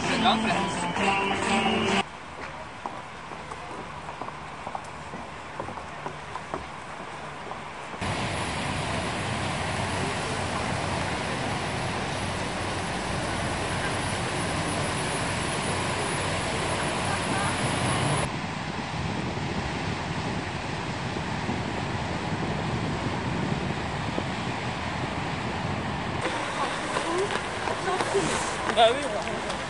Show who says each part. Speaker 1: 好，
Speaker 2: 休息。